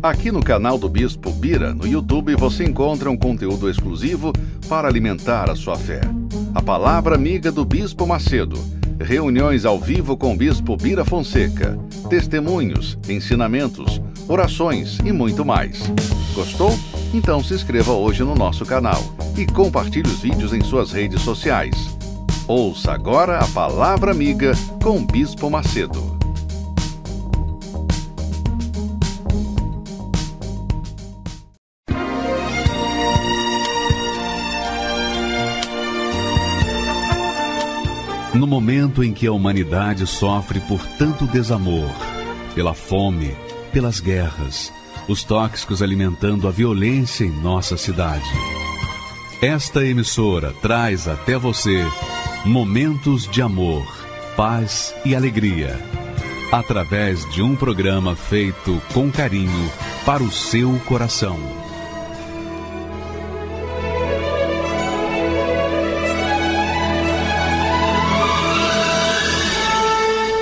Aqui no canal do Bispo Bira, no YouTube, você encontra um conteúdo exclusivo para alimentar a sua fé. A palavra amiga do Bispo Macedo, reuniões ao vivo com o Bispo Bira Fonseca, testemunhos, ensinamentos, orações e muito mais. Gostou? Então se inscreva hoje no nosso canal e compartilhe os vídeos em suas redes sociais. Ouça agora a palavra amiga com o Bispo Macedo. No momento em que a humanidade sofre por tanto desamor, pela fome, pelas guerras, os tóxicos alimentando a violência em nossa cidade. Esta emissora traz até você momentos de amor, paz e alegria, através de um programa feito com carinho para o seu coração.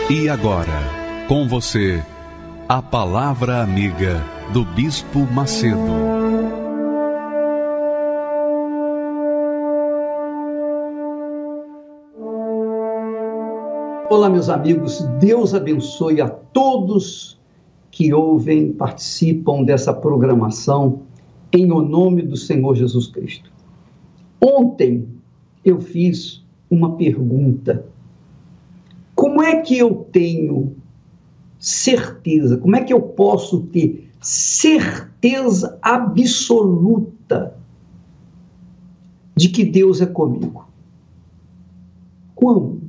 E agora, com você, a Palavra Amiga do Bispo Macedo. Olá, meus amigos, Deus abençoe a todos que ouvem, participam dessa programação, em o nome do Senhor Jesus Cristo. Ontem eu fiz uma pergunta como é que eu tenho certeza? Como é que eu posso ter certeza absoluta de que Deus é comigo? Como?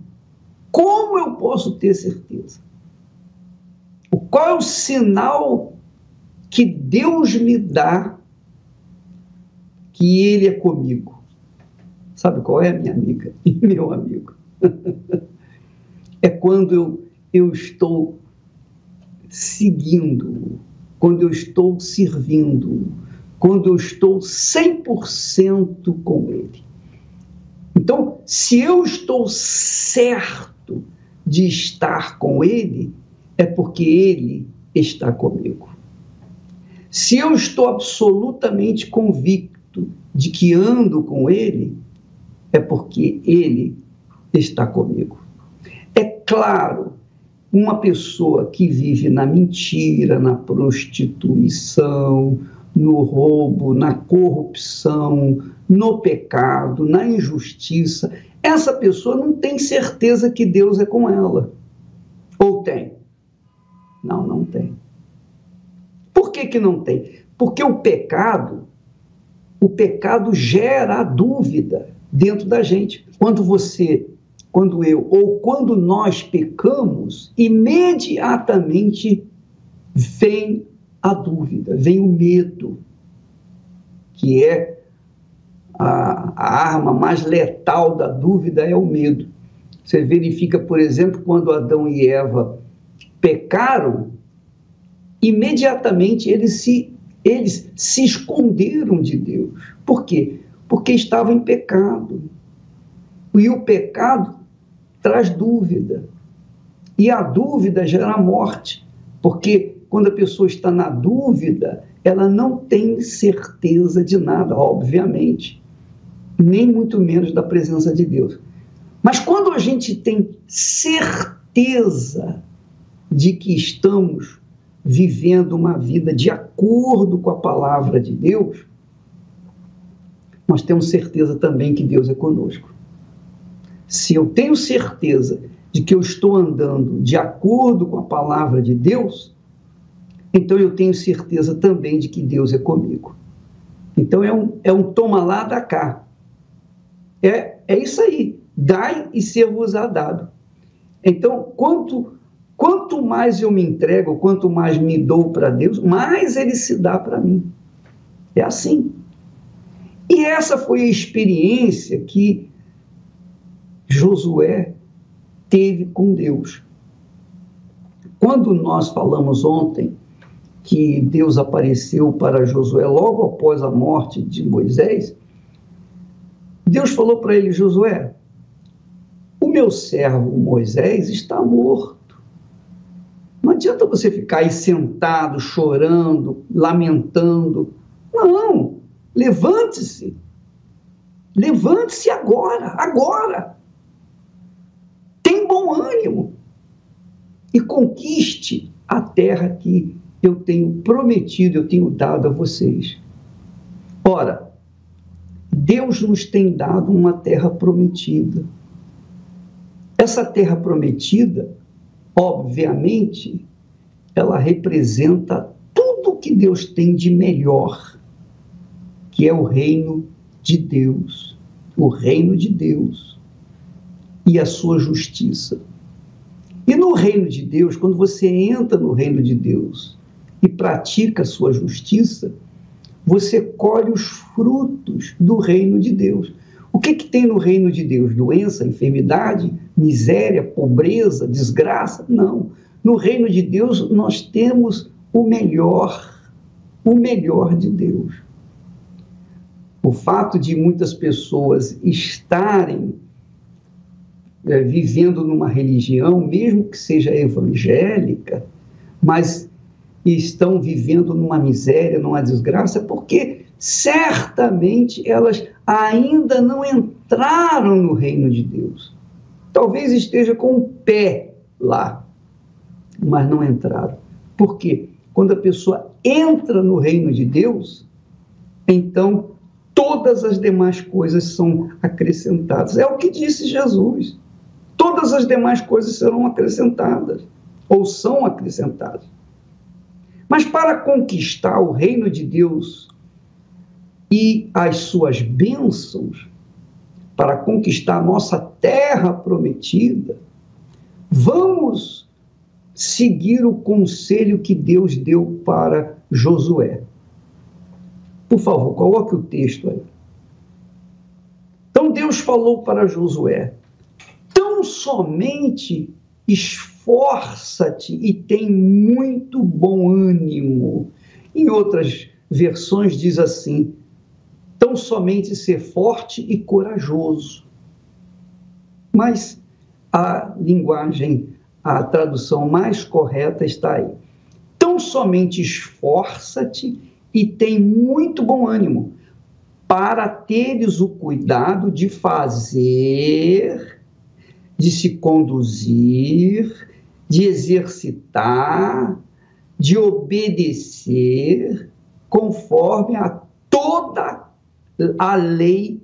Como eu posso ter certeza? Qual é o sinal que Deus me dá que Ele é comigo? Sabe qual é, minha amiga e meu amigo? é quando eu, eu estou seguindo, quando eu estou servindo, quando eu estou 100% com Ele. Então, se eu estou certo de estar com Ele, é porque Ele está comigo. Se eu estou absolutamente convicto de que ando com Ele, é porque Ele está comigo. Claro, uma pessoa que vive na mentira, na prostituição, no roubo, na corrupção, no pecado, na injustiça, essa pessoa não tem certeza que Deus é com ela. Ou tem? Não, não tem. Por que, que não tem? Porque o pecado, o pecado gera dúvida dentro da gente. Quando você quando eu ou quando nós pecamos, imediatamente vem a dúvida, vem o medo, que é a, a arma mais letal da dúvida é o medo. Você verifica, por exemplo, quando Adão e Eva pecaram, imediatamente eles se, eles se esconderam de Deus. Por quê? Porque estavam em pecado. E o pecado traz dúvida. E a dúvida gera morte, porque quando a pessoa está na dúvida, ela não tem certeza de nada, obviamente, nem muito menos da presença de Deus. Mas quando a gente tem certeza de que estamos vivendo uma vida de acordo com a palavra de Deus, nós temos certeza também que Deus é conosco se eu tenho certeza de que eu estou andando de acordo com a palavra de Deus, então eu tenho certeza também de que Deus é comigo. Então é um, é um toma lá da cá. É, é isso aí. Dai e ser-vos-á dado. Então, quanto, quanto mais eu me entrego, quanto mais me dou para Deus, mais Ele se dá para mim. É assim. E essa foi a experiência que Josué teve com Deus. Quando nós falamos ontem que Deus apareceu para Josué logo após a morte de Moisés, Deus falou para ele: Josué, o meu servo Moisés está morto. Não adianta você ficar aí sentado, chorando, lamentando. Não! Levante-se! Levante-se agora, agora! Bom ânimo e conquiste a terra que eu tenho prometido, eu tenho dado a vocês. Ora, Deus nos tem dado uma terra prometida. Essa terra prometida, obviamente, ela representa tudo que Deus tem de melhor, que é o reino de Deus, o reino de Deus e a sua justiça. E no reino de Deus, quando você entra no reino de Deus e pratica a sua justiça, você colhe os frutos do reino de Deus. O que, que tem no reino de Deus? Doença, enfermidade, miséria, pobreza, desgraça? Não. No reino de Deus nós temos o melhor, o melhor de Deus. O fato de muitas pessoas estarem é, vivendo numa religião, mesmo que seja evangélica, mas estão vivendo numa miséria, numa desgraça, porque certamente elas ainda não entraram no reino de Deus. Talvez esteja com o pé lá, mas não entraram. Por quê? Quando a pessoa entra no reino de Deus, então todas as demais coisas são acrescentadas. É o que disse Jesus. Todas as demais coisas serão acrescentadas, ou são acrescentadas. Mas para conquistar o reino de Deus e as suas bênçãos, para conquistar a nossa terra prometida, vamos seguir o conselho que Deus deu para Josué. Por favor, coloque o texto aí. Então Deus falou para Josué: tão somente esforça-te e tem muito bom ânimo. Em outras versões diz assim: tão somente ser forte e corajoso. Mas a linguagem, a tradução mais correta está aí. Tão somente esforça-te e tem muito bom ânimo, para teres o cuidado de fazer, de se conduzir, de exercitar, de obedecer, conforme a toda a lei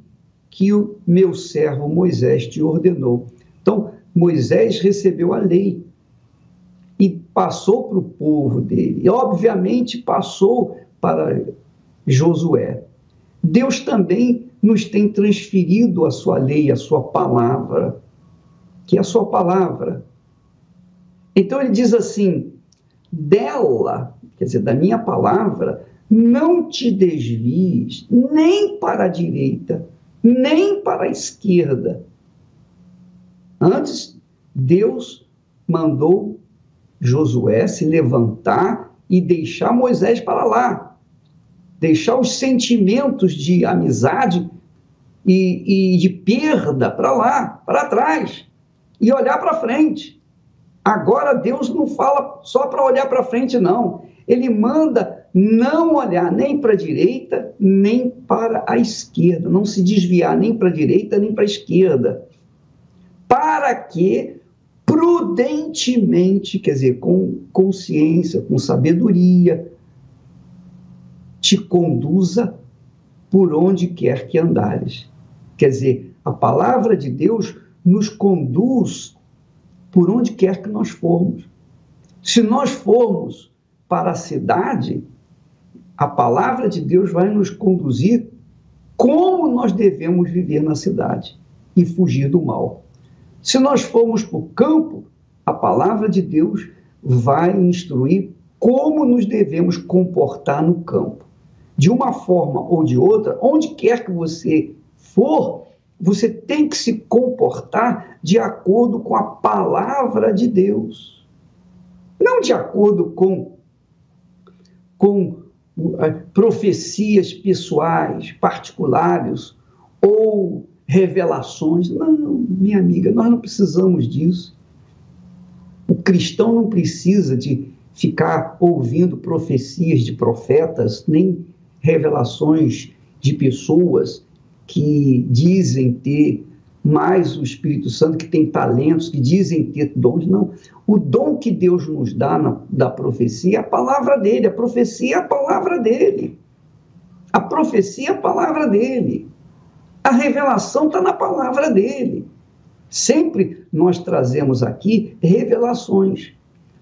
que o meu servo Moisés te ordenou. Então, Moisés recebeu a lei e passou para o povo dele. E, obviamente, passou para Josué. Deus também nos tem transferido a sua lei, a sua palavra, que é a sua palavra. Então ele diz assim: dela, quer dizer, da minha palavra, não te desvies nem para a direita, nem para a esquerda. Antes, Deus mandou Josué se levantar e deixar Moisés para lá deixar os sentimentos de amizade e, e de perda para lá, para trás, e olhar para frente. Agora Deus não fala só para olhar para frente, não. Ele manda não olhar nem para a direita, nem para a esquerda, não se desviar nem para a direita, nem para a esquerda. Para que prudentemente, quer dizer, com consciência, com sabedoria, te conduza por onde quer que andares. Quer dizer, a palavra de Deus nos conduz por onde quer que nós formos. Se nós formos para a cidade, a palavra de Deus vai nos conduzir como nós devemos viver na cidade e fugir do mal. Se nós formos para o campo, a palavra de Deus vai instruir como nos devemos comportar no campo de uma forma ou de outra, onde quer que você for, você tem que se comportar de acordo com a palavra de Deus. Não de acordo com, com uh, profecias pessoais, particulares ou revelações. Não, minha amiga, nós não precisamos disso. O cristão não precisa de ficar ouvindo profecias de profetas, nem revelações de pessoas que dizem ter mais o Espírito Santo, que tem talentos, que dizem ter dons. Não. O dom que Deus nos dá na, da profecia é a palavra dele. A profecia é a palavra dele. A profecia é a palavra dele. A revelação está na palavra dele. Sempre nós trazemos aqui revelações,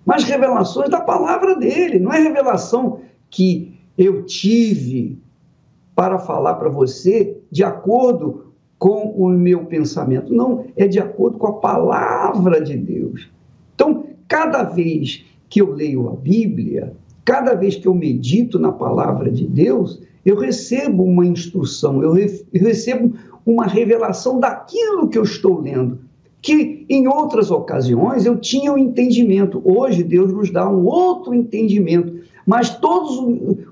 mas revelações da palavra dele, não é revelação que eu tive para falar para você de acordo com o meu pensamento. Não, é de acordo com a palavra de Deus. Então, cada vez que eu leio a Bíblia, cada vez que eu medito na palavra de Deus, eu recebo uma instrução, eu, re, eu recebo uma revelação daquilo que eu estou lendo, que em outras ocasiões eu tinha um entendimento. Hoje Deus nos dá um outro entendimento, mas todos,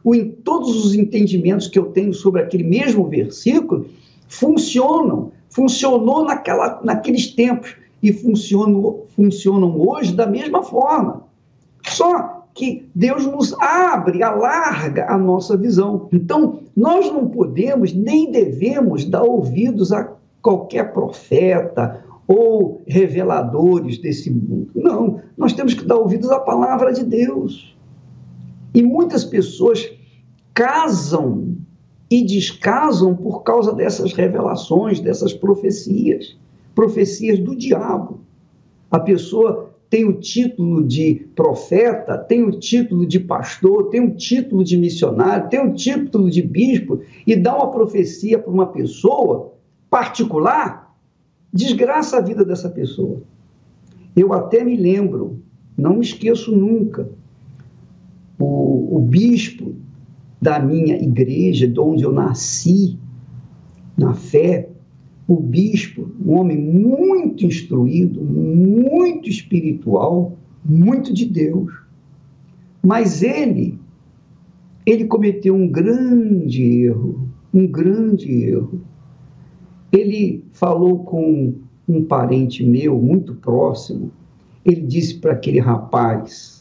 o, todos os entendimentos que eu tenho sobre aquele mesmo versículo funcionam, funcionou naquela, naqueles tempos e funcionam, funcionam hoje da mesma forma. Só que Deus nos abre, alarga a nossa visão. Então, nós não podemos nem devemos dar ouvidos a qualquer profeta ou reveladores desse mundo. Não, nós temos que dar ouvidos à palavra de Deus. E muitas pessoas casam e descasam por causa dessas revelações, dessas profecias, profecias do diabo. A pessoa tem o título de profeta, tem o título de pastor, tem o título de missionário, tem o título de bispo e dá uma profecia para uma pessoa particular, desgraça a vida dessa pessoa. Eu até me lembro, não me esqueço nunca, o, o bispo da minha igreja, de onde eu nasci, na fé, o bispo, um homem muito instruído, muito espiritual, muito de Deus. Mas ele, ele cometeu um grande erro, um grande erro. Ele falou com um parente meu, muito próximo, ele disse para aquele rapaz,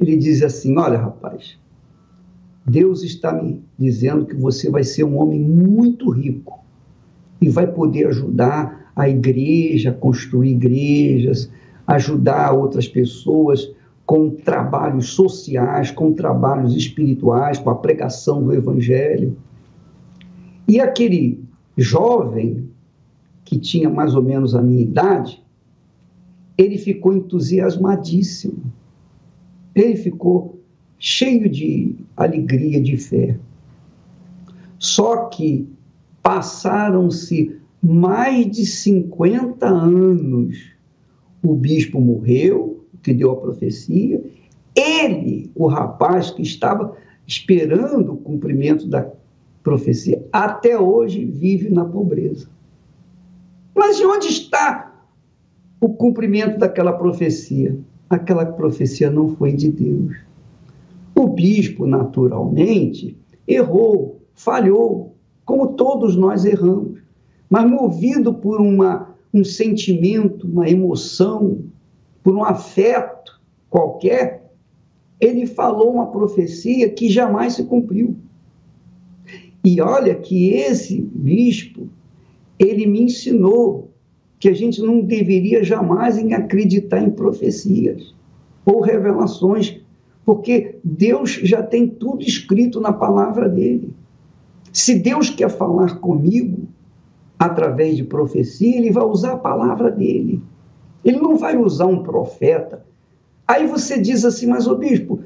ele diz assim, olha rapaz, Deus está me dizendo que você vai ser um homem muito rico e vai poder ajudar a igreja, construir igrejas, ajudar outras pessoas com trabalhos sociais, com trabalhos espirituais, com a pregação do evangelho. E aquele jovem que tinha mais ou menos a minha idade, ele ficou entusiasmadíssimo. Ele ficou cheio de alegria, de fé. Só que Passaram-se mais de 50 anos. O bispo morreu, que deu a profecia. Ele, o rapaz que estava esperando o cumprimento da profecia, até hoje vive na pobreza. Mas de onde está o cumprimento daquela profecia? Aquela profecia não foi de Deus. O bispo, naturalmente, errou, falhou, como todos nós erramos, mas movido por uma, um sentimento, uma emoção, por um afeto qualquer, ele falou uma profecia que jamais se cumpriu. E olha que esse bispo, ele me ensinou que a gente não deveria jamais acreditar em profecias ou revelações, porque Deus já tem tudo escrito na palavra dele. Se Deus quer falar comigo através de profecia, ele vai usar a palavra dele. Ele não vai usar um profeta. Aí você diz assim, mas o bispo,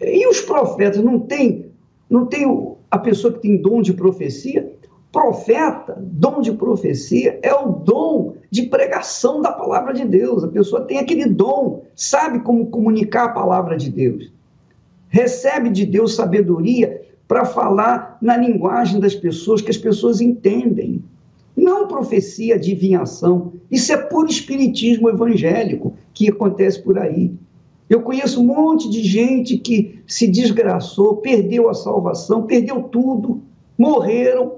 e os profetas não tem, não tem a pessoa que tem dom de profecia? Profeta, dom de profecia, é o dom de pregação da palavra de Deus. A pessoa tem aquele dom, sabe como comunicar a palavra de Deus. Recebe de Deus sabedoria para falar na linguagem das pessoas que as pessoas entendem. Não profecia, adivinhação. Isso é puro espiritismo evangélico que acontece por aí. Eu conheço um monte de gente que se desgraçou, perdeu a salvação, perdeu tudo, morreram.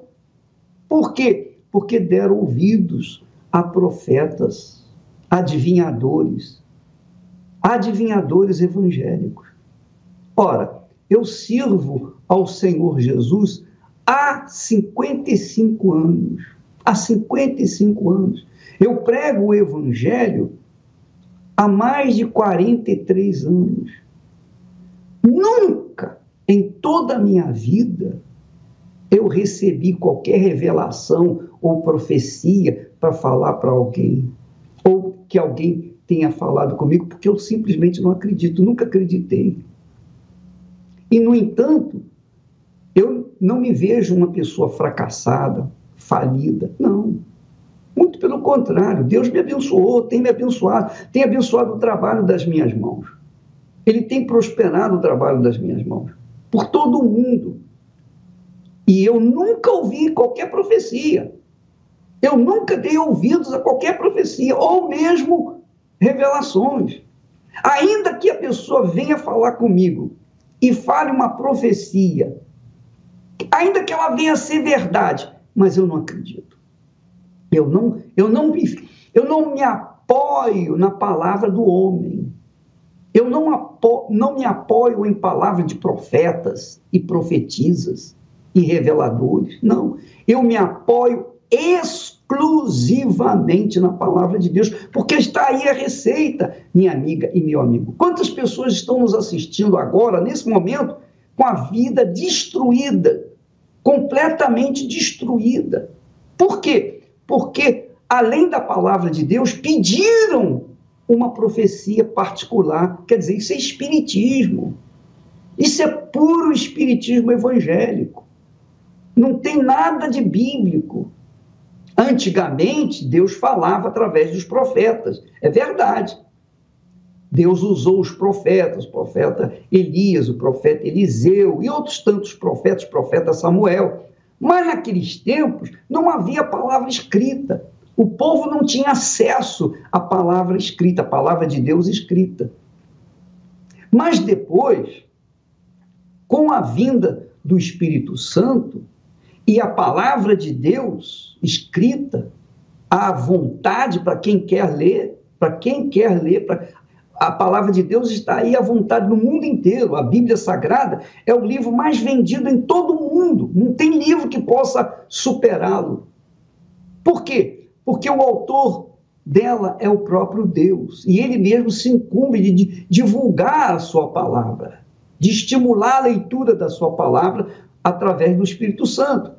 Por quê? Porque deram ouvidos a profetas, adivinhadores, adivinhadores evangélicos. Ora, eu sirvo ao Senhor Jesus há 55 anos. Há 55 anos. Eu prego o Evangelho há mais de 43 anos. Nunca em toda a minha vida eu recebi qualquer revelação ou profecia para falar para alguém, ou que alguém tenha falado comigo, porque eu simplesmente não acredito, nunca acreditei. E, no entanto, eu não me vejo uma pessoa fracassada, falida. Não. Muito pelo contrário, Deus me abençoou, tem me abençoado, tem abençoado o trabalho das minhas mãos. Ele tem prosperado o trabalho das minhas mãos, por todo o mundo. E eu nunca ouvi qualquer profecia. Eu nunca dei ouvidos a qualquer profecia, ou mesmo revelações. Ainda que a pessoa venha falar comigo e fale uma profecia, ainda que ela venha ser verdade, mas eu não acredito. Eu não, eu não, eu não me apoio na palavra do homem. Eu não, apo, não me apoio em palavras de profetas e profetisas e reveladores. Não. Eu me apoio exclusivamente na palavra de Deus, porque está aí a receita, minha amiga e meu amigo. Quantas pessoas estão nos assistindo agora, nesse momento, com a vida destruída, completamente destruída? Por quê? Porque, além da palavra de Deus, pediram uma profecia particular. Quer dizer, isso é espiritismo. Isso é puro espiritismo evangélico. Não tem nada de bíblico. Antigamente, Deus falava através dos profetas. É verdade. Deus usou os profetas, o profeta Elias, o profeta Eliseu e outros tantos profetas, o profeta Samuel. Mas naqueles tempos não havia palavra escrita. O povo não tinha acesso à palavra escrita, à palavra de Deus escrita. Mas depois, com a vinda do Espírito Santo, e a palavra de Deus escrita à vontade para quem quer ler, para quem quer ler, pra... a palavra de Deus está aí à vontade no mundo inteiro. A Bíblia Sagrada é o livro mais vendido em todo o mundo. Não tem livro que possa superá-lo. Por quê? Porque o autor dela é o próprio Deus. E ele mesmo se incumbe de divulgar a sua palavra, de estimular a leitura da sua palavra através do Espírito Santo.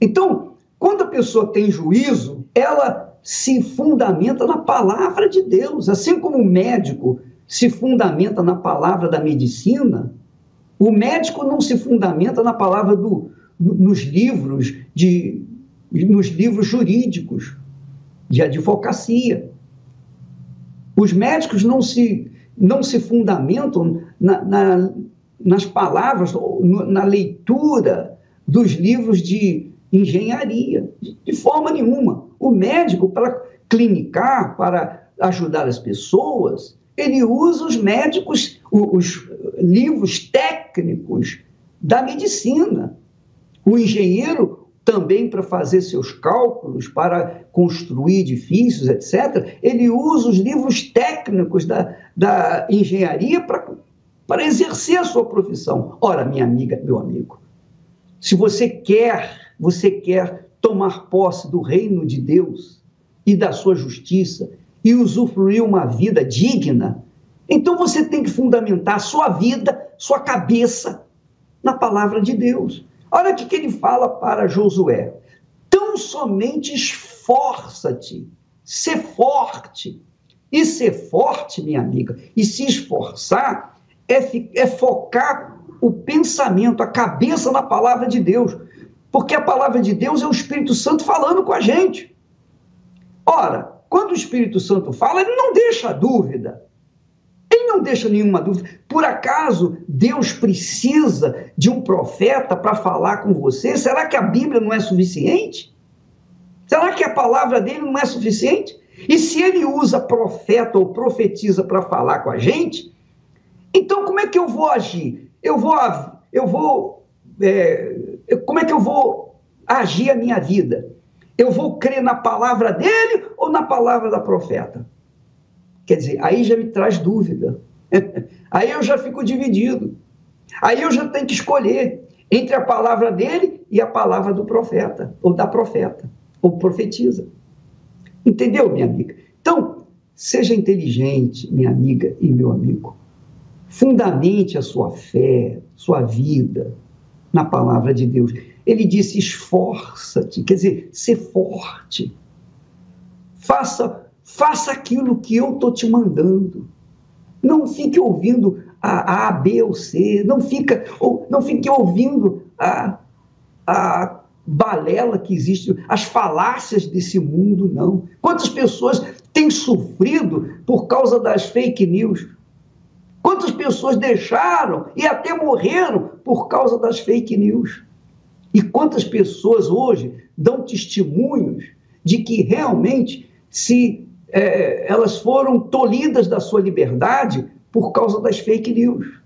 Então, quando a pessoa tem juízo, ela se fundamenta na palavra de Deus. Assim como o médico se fundamenta na palavra da medicina, o médico não se fundamenta na palavra do, nos livros de nos livros jurídicos de advocacia. Os médicos não se não se fundamentam na, na, nas palavras, na leitura dos livros de engenharia, de forma nenhuma. O médico, para clinicar, para ajudar as pessoas, ele usa os médicos, os livros técnicos da medicina. O engenheiro também para fazer seus cálculos, para construir edifícios, etc., ele usa os livros técnicos da, da engenharia para, para exercer a sua profissão. Ora, minha amiga, meu amigo, se você quer você quer tomar posse do reino de Deus e da sua justiça e usufruir uma vida digna, então você tem que fundamentar sua vida, sua cabeça na palavra de Deus. Olha o que ele fala para Josué: tão somente esforça-te, ser forte. E ser forte, minha amiga, e se esforçar é, é focar o pensamento, a cabeça na palavra de Deus. Porque a palavra de Deus é o Espírito Santo falando com a gente. Ora, quando o Espírito Santo fala, ele não deixa dúvida. Ele não deixa nenhuma dúvida. Por acaso Deus precisa de um profeta para falar com você? Será que a Bíblia não é suficiente? Será que a palavra dele não é suficiente? E se ele usa profeta ou profetiza para falar com a gente, então como é que eu vou agir? Eu vou, eu vou é, como é que eu vou agir a minha vida? Eu vou crer na palavra dele ou na palavra da profeta? Quer dizer, aí já me traz dúvida. aí eu já fico dividido. Aí eu já tenho que escolher entre a palavra dele e a palavra do profeta, ou da profeta, ou profetiza. Entendeu, minha amiga? Então, seja inteligente, minha amiga e meu amigo. Fundamente a sua fé, sua vida na palavra de Deus. Ele disse: esforça-te, quer dizer, ser forte. Faça, faça aquilo que eu estou te mandando. Não fique ouvindo a A, B ou C, não, fica, ou, não fique ouvindo a, a balela que existe, as falácias desse mundo, não. Quantas pessoas têm sofrido por causa das fake news? Quantas pessoas deixaram e até morreram por causa das fake news? E quantas pessoas hoje dão testemunhos de que realmente se é, elas foram tolhidas da sua liberdade por causa das fake news,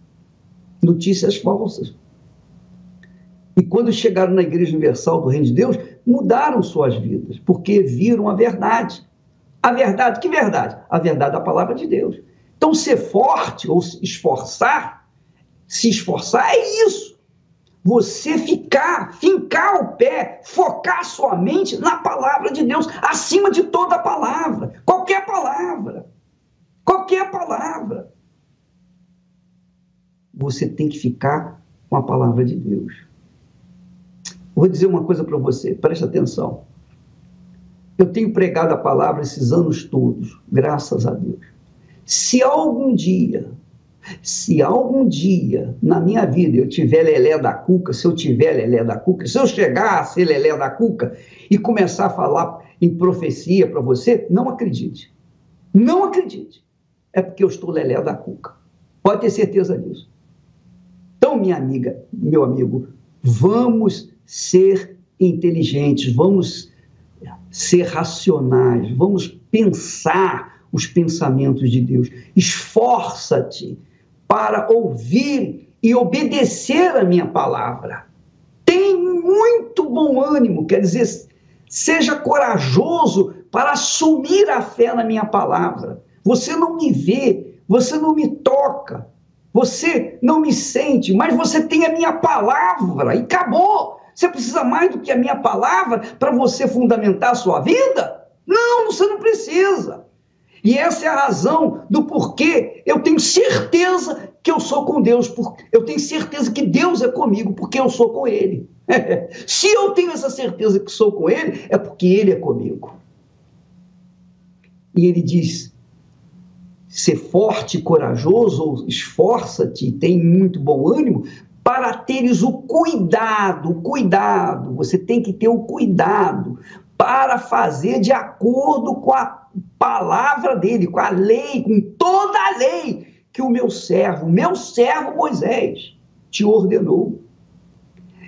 notícias falsas. E quando chegaram na Igreja Universal do Reino de Deus, mudaram suas vidas, porque viram a verdade. A verdade, que verdade? A verdade da palavra de Deus. Então, ser forte ou se esforçar, se esforçar é isso. Você ficar, fincar o pé, focar sua mente na palavra de Deus, acima de toda palavra, qualquer palavra. Qualquer palavra. Você tem que ficar com a palavra de Deus. Vou dizer uma coisa para você, preste atenção. Eu tenho pregado a palavra esses anos todos, graças a Deus. Se algum dia, se algum dia na minha vida eu tiver lelé da cuca, se eu tiver lelé da cuca, se eu chegar a ser lelé da cuca e começar a falar em profecia para você, não acredite. Não acredite. É porque eu estou lelé da cuca. Pode ter certeza disso. Então, minha amiga, meu amigo, vamos ser inteligentes, vamos ser racionais, vamos pensar os pensamentos de Deus. Esforça-te para ouvir e obedecer a minha palavra. Tem muito bom ânimo, quer dizer, seja corajoso para assumir a fé na minha palavra. Você não me vê, você não me toca, você não me sente, mas você tem a minha palavra e acabou. Você precisa mais do que a minha palavra para você fundamentar a sua vida? Não, você não precisa. E essa é a razão do porquê eu tenho certeza que eu sou com Deus, porque eu tenho certeza que Deus é comigo, porque eu sou com Ele. Se eu tenho essa certeza que sou com Ele, é porque Ele é comigo. E ele diz: ser forte corajoso, esforça-te, tem muito bom ânimo, para teres o cuidado, o cuidado, você tem que ter o cuidado para fazer de acordo com a palavra dele, com a lei, com toda a lei que o meu servo, meu servo Moisés, te ordenou.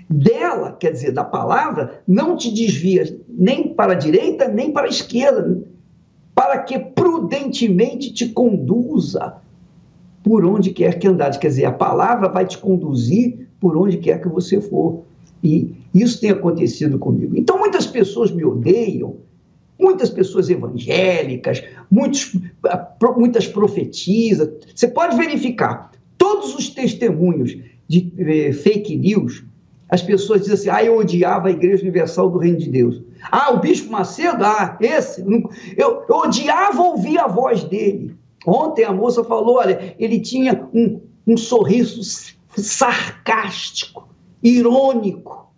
Dela, quer dizer, da palavra, não te desvias nem para a direita, nem para a esquerda, para que prudentemente te conduza por onde quer que andares. Quer dizer, a palavra vai te conduzir por onde quer que você for. E isso tem acontecido comigo. Então, muitas pessoas me odeiam, muitas pessoas evangélicas, muitos, muitas profetizas. Você pode verificar todos os testemunhos de eh, fake news. As pessoas dizem assim: ah, eu odiava a Igreja Universal do Reino de Deus. Ah, o Bispo Macedo, ah, esse. Eu, eu odiava ouvir a voz dele. Ontem a moça falou: olha, ele tinha um, um sorriso sarcástico, irônico.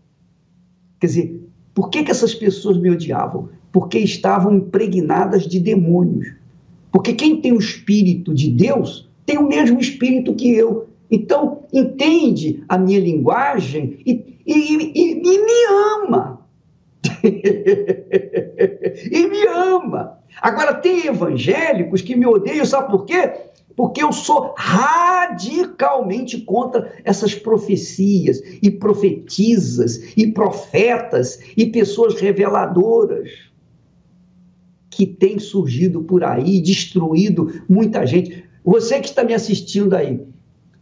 Quer dizer, por que, que essas pessoas me odiavam? Porque estavam impregnadas de demônios. Porque quem tem o espírito de Deus tem o mesmo espírito que eu. Então, entende a minha linguagem e, e, e, e me ama. e me ama. Agora, tem evangélicos que me odeiam, sabe por quê? Porque eu sou radicalmente contra essas profecias e profetizas e profetas e pessoas reveladoras que têm surgido por aí, destruído muita gente. Você que está me assistindo aí,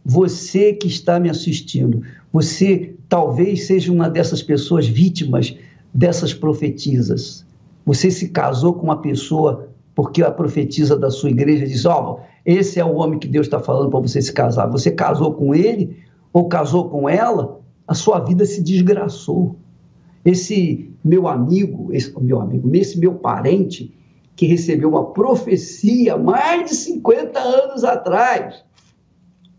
você que está me assistindo, você talvez seja uma dessas pessoas vítimas dessas profetisas. Você se casou com uma pessoa porque a profetisa da sua igreja diz: Ó, oh, esse é o homem que Deus está falando para você se casar. Você casou com ele ou casou com ela, a sua vida se desgraçou. Esse meu amigo, esse meu amigo, esse meu parente, que recebeu uma profecia mais de 50 anos atrás,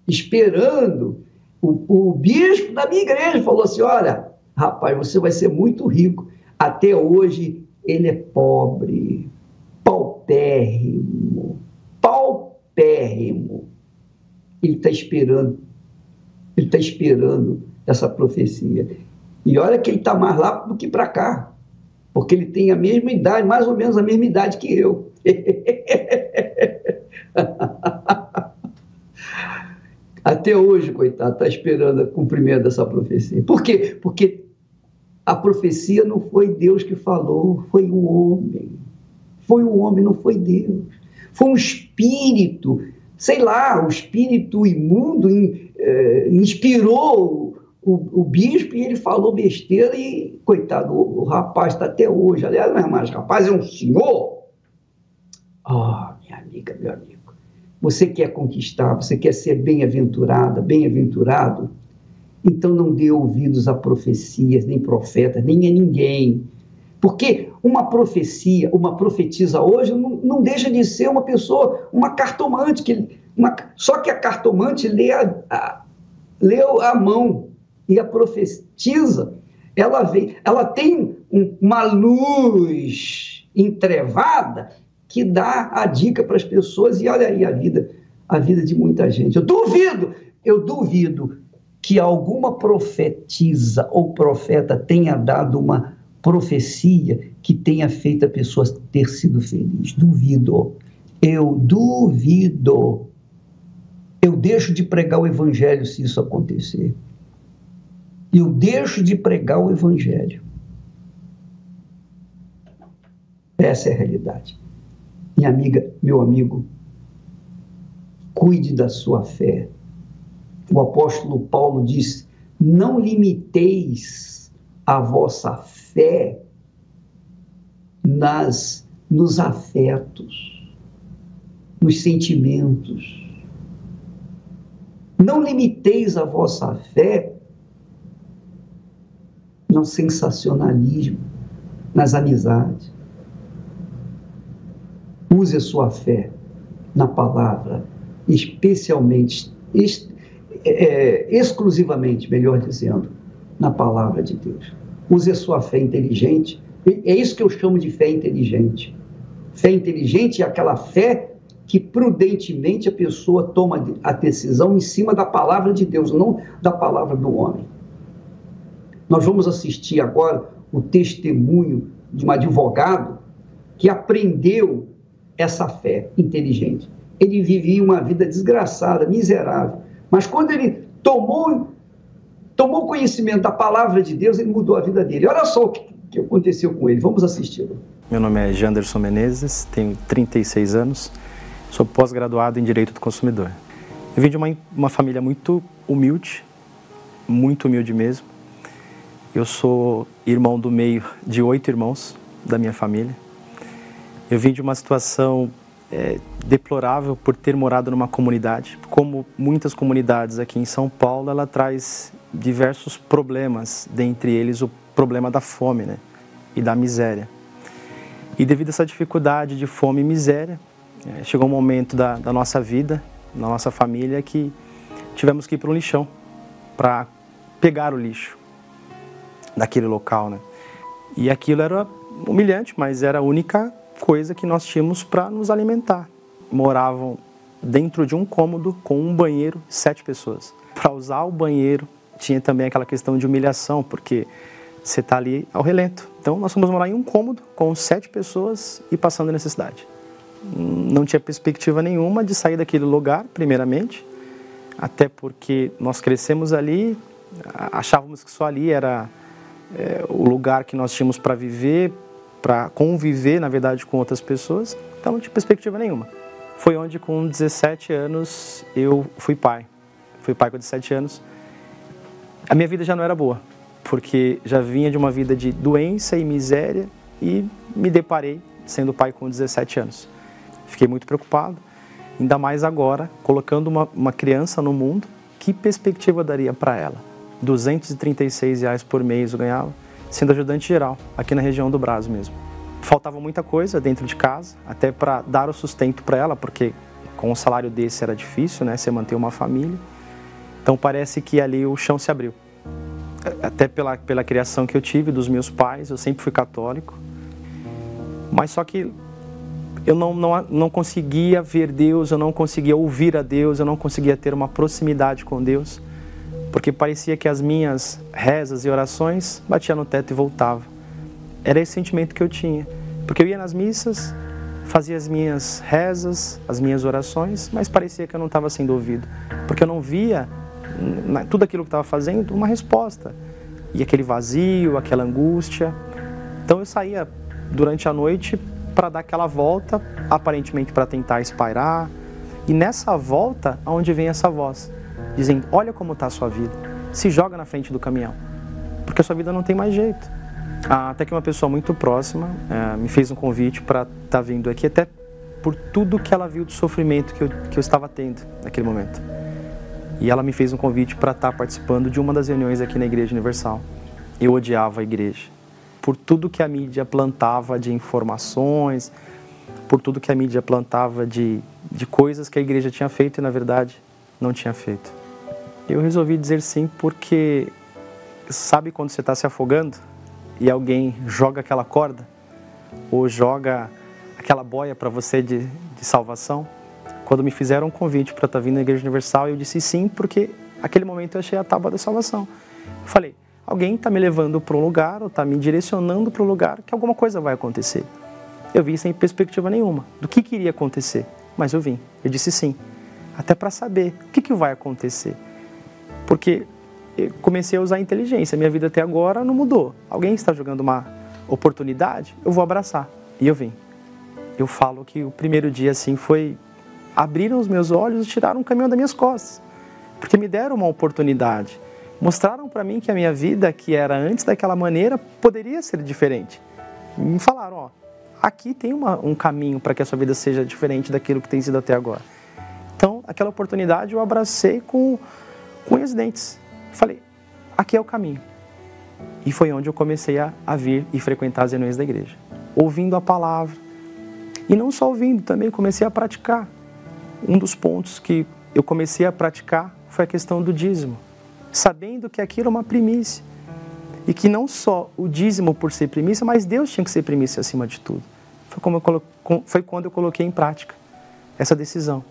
esperando, o, o bispo da minha igreja falou assim: olha, rapaz, você vai ser muito rico. Até hoje ele é pobre, paupérrimo, paupérrimo. Ele está esperando, ele está esperando essa profecia. E olha que ele está mais lá do que para cá, porque ele tem a mesma idade, mais ou menos a mesma idade que eu. Até hoje, coitado, está esperando o cumprimento dessa profecia. Por quê? Porque a profecia não foi Deus que falou, foi o homem. Foi o homem, não foi Deus. Foi um espírito, sei lá, o espírito imundo in, eh, inspirou o, o, bispo e ele falou besteira e, coitado, o, o rapaz está até hoje. Aliás, não é mais rapaz, é um senhor. Ah, oh, minha amiga, meu amigo. Você quer conquistar, você quer ser bem-aventurada, bem-aventurado? Então não dê ouvidos a profecias, nem profetas, nem a ninguém. Porque uma profecia, uma profetisa hoje não, não deixa de ser uma pessoa, uma cartomante. Que, uma, só que a cartomante lê a, a, a mão e a profetiza, ela, vem, ela tem uma luz entrevada que dá a dica para as pessoas e olha aí a vida, a vida de muita gente. Eu duvido, eu duvido que alguma profetisa ou profeta tenha dado uma profecia que tenha feito a pessoa ter sido feliz. Duvido. Eu duvido. Eu deixo de pregar o evangelho se isso acontecer. Eu deixo de pregar o evangelho. Essa é a realidade. Minha amiga, meu amigo, cuide da sua fé. O apóstolo Paulo diz: não limiteis a vossa fé nas nos afetos, nos sentimentos. Não limiteis a vossa fé no sensacionalismo, nas amizades. Use a sua fé na palavra, especialmente, est, é, exclusivamente, melhor dizendo, na palavra de Deus. Use a sua fé inteligente. É isso que eu chamo de fé inteligente. Fé inteligente é aquela fé que prudentemente a pessoa toma a decisão em cima da palavra de Deus, não da palavra do homem. Nós vamos assistir agora o testemunho de um advogado que aprendeu essa fé inteligente. Ele vivia uma vida desgraçada, miserável. Mas quando ele tomou, tomou conhecimento da palavra de Deus, ele mudou a vida dele. Olha só o que, que aconteceu com ele. Vamos assisti-lo. Meu nome é Janderson Menezes, tenho 36 anos, sou pós-graduado em Direito do Consumidor. Eu vim de uma, uma família muito humilde, muito humilde mesmo. Eu sou irmão do meio de oito irmãos da minha família. Eu vim de uma situação é, deplorável por ter morado numa comunidade. Como muitas comunidades aqui em São Paulo, ela traz diversos problemas, dentre eles o problema da fome né? e da miséria. E devido a essa dificuldade de fome e miséria, é, chegou um momento da, da nossa vida, na nossa família, que tivemos que ir para um lixão para pegar o lixo daquele local. Né? E aquilo era humilhante, mas era a única coisa que nós tínhamos para nos alimentar. Moravam dentro de um cômodo com um banheiro, sete pessoas. Para usar o banheiro, tinha também aquela questão de humilhação, porque você está ali ao relento. Então, nós fomos morar em um cômodo com sete pessoas e passando necessidade. Não tinha perspectiva nenhuma de sair daquele lugar, primeiramente, até porque nós crescemos ali, achávamos que só ali era é, o lugar que nós tínhamos para viver, para conviver, na verdade, com outras pessoas, então não tinha perspectiva nenhuma. Foi onde, com 17 anos, eu fui pai. Fui pai com 17 anos. A minha vida já não era boa, porque já vinha de uma vida de doença e miséria e me deparei sendo pai com 17 anos. Fiquei muito preocupado, ainda mais agora, colocando uma, uma criança no mundo, que perspectiva daria para ela? 236 reais por mês eu ganhava, sendo ajudante geral, aqui na região do Brasil mesmo. Faltava muita coisa dentro de casa, até para dar o sustento para ela, porque com um salário desse era difícil, né, você manter uma família. Então parece que ali o chão se abriu. Até pela, pela criação que eu tive dos meus pais, eu sempre fui católico. Mas só que eu não, não, não conseguia ver Deus, eu não conseguia ouvir a Deus, eu não conseguia ter uma proximidade com Deus, porque parecia que as minhas rezas e orações batiam no teto e voltava. Era esse sentimento que eu tinha, porque eu ia nas missas, fazia as minhas rezas, as minhas orações, mas parecia que eu não estava sendo ouvido, porque eu não via tudo aquilo que estava fazendo uma resposta. E aquele vazio, aquela angústia. Então eu saía durante a noite para dar aquela volta, aparentemente para tentar espairar. E nessa volta, aonde vem essa voz, dizendo: Olha como está a sua vida, se joga na frente do caminhão, porque a sua vida não tem mais jeito. Ah, até que uma pessoa muito próxima é, me fez um convite para estar tá vindo aqui, até por tudo que ela viu de sofrimento que eu, que eu estava tendo naquele momento. E ela me fez um convite para estar tá participando de uma das reuniões aqui na Igreja Universal. Eu odiava a igreja por tudo que a mídia plantava de informações, por tudo que a mídia plantava de, de coisas que a igreja tinha feito e, na verdade, não tinha feito. Eu resolvi dizer sim porque, sabe quando você está se afogando e alguém joga aquela corda ou joga aquela boia para você de, de salvação? Quando me fizeram um convite para estar tá vindo na Igreja Universal, eu disse sim porque aquele momento eu achei a tábua da salvação. Eu falei, alguém está me levando para um lugar ou está me direcionando para um lugar que alguma coisa vai acontecer. Eu vim sem perspectiva nenhuma do que queria acontecer, mas eu vim. Eu disse sim, até para saber o que, que vai acontecer. Porque comecei a usar a inteligência, minha vida até agora não mudou. Alguém está jogando uma oportunidade, eu vou abraçar. E eu vim. Eu falo que o primeiro dia assim foi abriram os meus olhos e tiraram um caminhão das minhas costas, porque me deram uma oportunidade mostraram para mim que a minha vida, que era antes daquela maneira, poderia ser diferente. Me falaram, ó, aqui tem uma, um caminho para que a sua vida seja diferente daquilo que tem sido até agora. Então, aquela oportunidade eu abracei com, com os dentes. Falei, aqui é o caminho. E foi onde eu comecei a, a vir e frequentar as reuniões da igreja, ouvindo a palavra. E não só ouvindo, também comecei a praticar. Um dos pontos que eu comecei a praticar foi a questão do dízimo sabendo que aquilo é uma primícia. E que não só o dízimo por ser primícia, mas Deus tinha que ser primícia acima de tudo. Foi, como foi quando eu coloquei em prática essa decisão.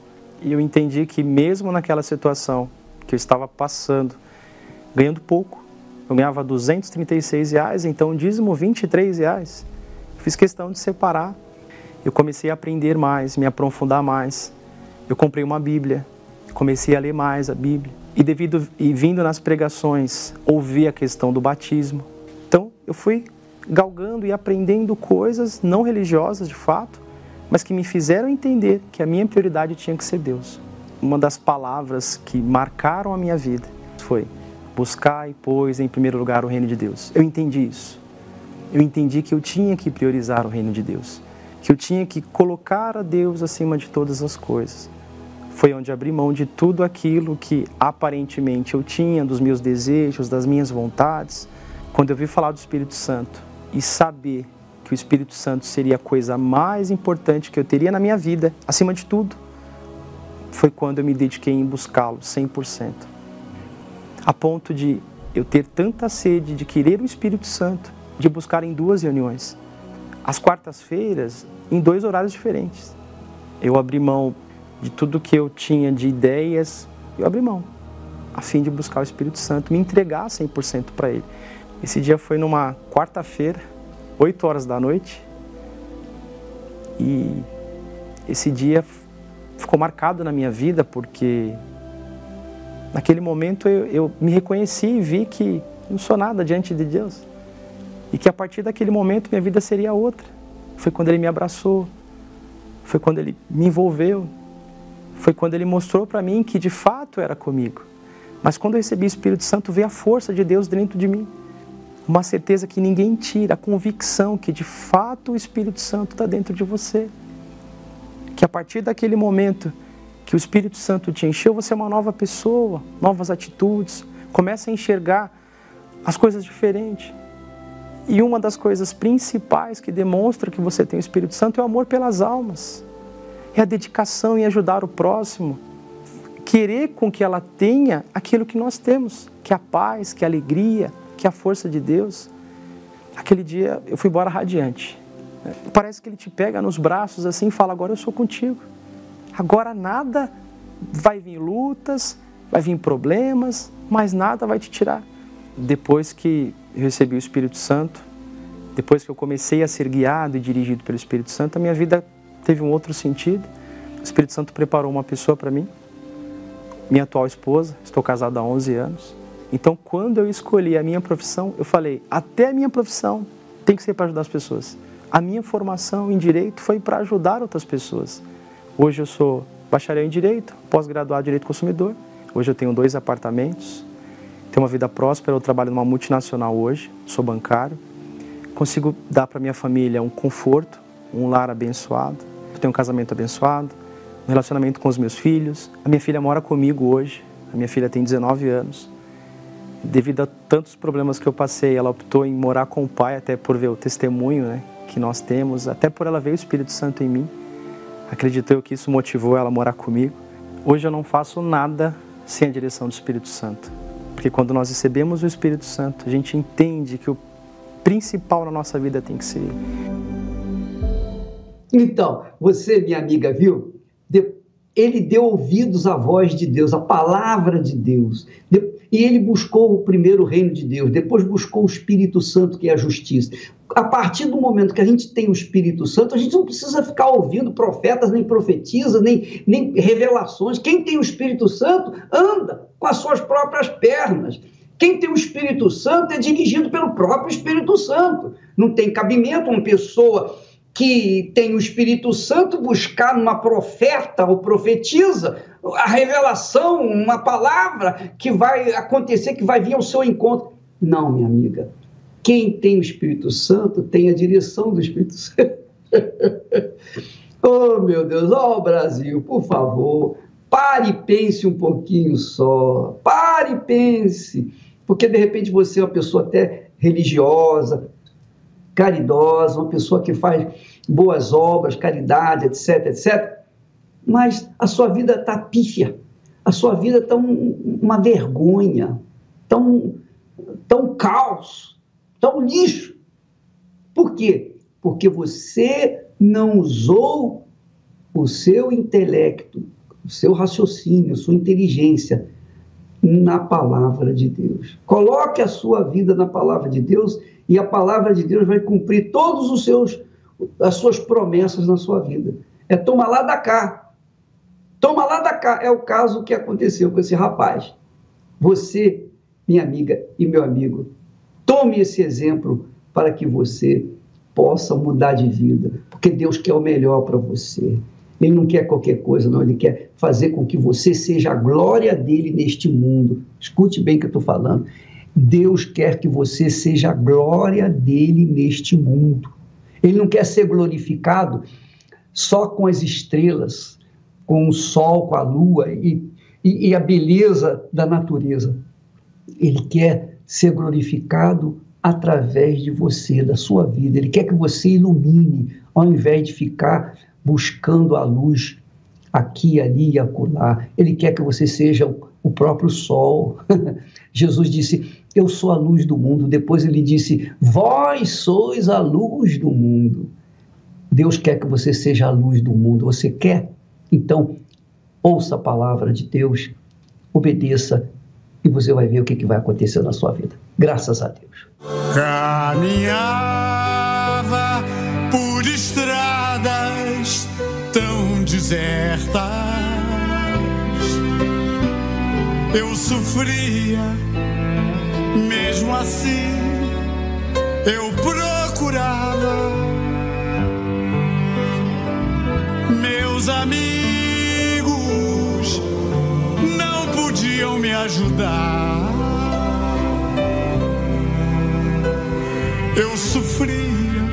E eu entendi que mesmo naquela situação que eu estava passando, ganhando pouco, eu ganhava 236 reais, então dízimo 23 reais. Fiz questão de separar. Eu comecei a aprender mais, me aprofundar mais. Eu comprei uma Bíblia, comecei a ler mais a Bíblia e devido e vindo nas pregações ouvir a questão do batismo. Então eu fui galgando e aprendendo coisas não religiosas de fato, mas que me fizeram entender que a minha prioridade tinha que ser Deus. Uma das palavras que marcaram a minha vida foi buscar e pois em primeiro lugar o reino de Deus. Eu entendi isso. Eu entendi que eu tinha que priorizar o reino de Deus, que eu tinha que colocar a Deus acima de todas as coisas foi onde abri mão de tudo aquilo que aparentemente eu tinha, dos meus desejos, das minhas vontades. Quando eu vi falar do Espírito Santo e saber que o Espírito Santo seria a coisa mais importante que eu teria na minha vida, acima de tudo, foi quando eu me dediquei em buscá-lo 100%. A ponto de eu ter tanta sede de querer o Espírito Santo, de buscar em duas reuniões. Às quartas-feiras, em dois horários diferentes. Eu abri mão de tudo que eu tinha de ideias, eu abri mão, a fim de buscar o Espírito Santo, me entregar 100% para Ele. Esse dia foi numa quarta-feira, 8 horas da noite, e esse dia ficou marcado na minha vida porque naquele momento eu, eu me reconheci e vi que não sou nada diante de Deus e que a partir daquele momento minha vida seria outra. Foi quando Ele me abraçou, foi quando Ele me envolveu, foi quando ele mostrou para mim que de fato era comigo. Mas quando eu recebi o Espírito Santo, veio a força de Deus dentro de mim. Uma certeza que ninguém tira, a convicção que de fato o Espírito Santo está dentro de você. Que a partir daquele momento que o Espírito Santo te encheu, você é uma nova pessoa, novas atitudes, começa a enxergar as coisas diferentes. E uma das coisas principais que demonstra que você tem o Espírito Santo é o amor pelas almas, é a dedicação em ajudar o próximo, querer com que ela tenha aquilo que nós temos, que é a paz, que é a alegria, que é a força de Deus. Aquele dia eu fui embora radiante. Parece que ele te pega nos braços assim e fala: Agora eu sou contigo. Agora nada vai vir lutas, vai vir problemas, mas nada vai te tirar. Depois que recebi o Espírito Santo, depois que eu comecei a ser guiado e dirigido pelo Espírito Santo, a minha vida teve um outro sentido. O Espírito Santo preparou uma pessoa para mim, minha atual esposa, estou casado há 11 anos. Então, quando eu escolhi a minha profissão, eu falei: até a minha profissão tem que ser para ajudar as pessoas. A minha formação em direito foi para ajudar outras pessoas. Hoje eu sou bacharel em Direito, pós-graduado em Direito Consumidor. Hoje eu tenho dois apartamentos, tenho uma vida próspera, eu trabalho numa multinacional hoje, sou bancário. Consigo dar para minha família um conforto, um lar abençoado, tenho um casamento abençoado, um relacionamento com os meus filhos. A minha filha mora comigo hoje, a minha filha tem 19 anos. Devido a tantos problemas que eu passei, ela optou em morar com o pai, até por ver o testemunho né, que nós temos, até por ela ver o Espírito Santo em mim. Acredito eu que isso motivou ela a morar comigo. Hoje eu não faço nada sem a direção do Espírito Santo. Porque quando nós recebemos o Espírito Santo, a gente entende que o principal na nossa vida tem que ser Ele. Então, você, minha amiga, viu? Ele deu ouvidos à voz de Deus, à palavra de Deus. E ele buscou o primeiro reino de Deus, depois buscou o Espírito Santo, que é a justiça a partir do momento que a gente tem o Espírito Santo, a gente não precisa ficar ouvindo profetas, nem profetizas, nem, nem revelações. Quem tem o Espírito Santo anda com as suas próprias pernas. Quem tem o Espírito Santo é dirigido pelo próprio Espírito Santo. Não tem cabimento uma pessoa que tem o Espírito Santo buscar numa profeta ou profetiza a revelação, uma palavra que vai acontecer, que vai vir ao seu encontro. Não, minha amiga. Quem tem o Espírito Santo tem a direção do Espírito Santo. oh, meu Deus, oh, Brasil, por favor, pare e pense um pouquinho só. Pare e pense. Porque de repente você é uma pessoa até religiosa, caridosa, uma pessoa que faz boas obras, caridade, etc, etc. Mas a sua vida está pífia, a sua vida está um, uma vergonha, tão, tão caos Está um lixo. Por quê? Porque você não usou o seu intelecto, o seu raciocínio, sua inteligência na palavra de Deus. Coloque a sua vida na palavra de Deus e a palavra de Deus vai cumprir todos os seus as suas promessas na sua vida. É toma lá da cá. Toma lá da cá. É o caso que aconteceu com esse rapaz. Você, minha amiga e meu amigo, Tome esse exemplo para que você possa mudar de vida, porque Deus quer o melhor para você. Ele não quer qualquer coisa, não. Ele quer fazer com que você seja a glória dele neste mundo. Escute bem o que eu estou falando. Deus quer que você seja a glória dele neste mundo. Ele não quer ser glorificado só com as estrelas, com o sol, com a lua e, e, e a beleza da natureza. Ele quer ser glorificado através de você, da sua vida. Ele quer que você ilumine, ao invés de ficar buscando a luz aqui, ali e acolá. Ele quer que você seja o próprio sol. Jesus disse: Eu sou a luz do mundo. Depois ele disse: Vós sois a luz do mundo. Deus quer que você seja a luz do mundo. Você quer? Então, ouça a palavra de Deus, obedeça e você vai ver o que, vai acontecer na sua vida. Graças a Deus. Caminhava por estradas tão desertas. Eu sofria, assim, eu procurava meus amigos podiam me ajudar. Eu sofria,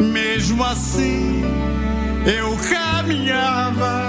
mesmo assim, eu caminhava